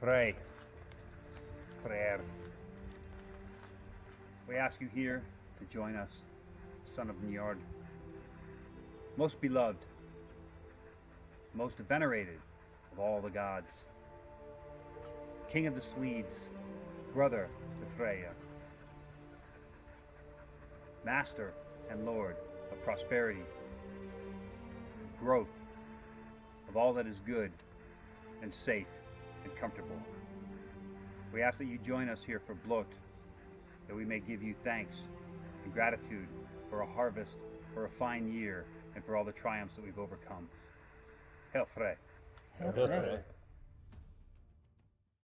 Frey. Freyr. We ask you here to join us, son of Njord. Most beloved, most venerated of all the gods. King of the Swedes, brother to Freya. Master and Lord of prosperity, of growth, of all that is good and safe and comfortable. We ask that you join us here for Blot, that we may give you thanks and gratitude for a harvest, for a fine year, and for all the triumphs that we've overcome. Hail Frey.